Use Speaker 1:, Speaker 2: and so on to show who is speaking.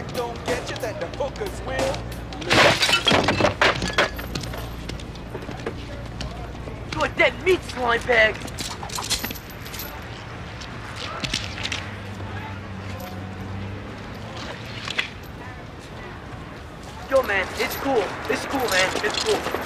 Speaker 1: crack don't get you, then the hookers will.
Speaker 2: You're a dead meat slime bag. Yo, man, it's cool. It's cool, man. It's cool.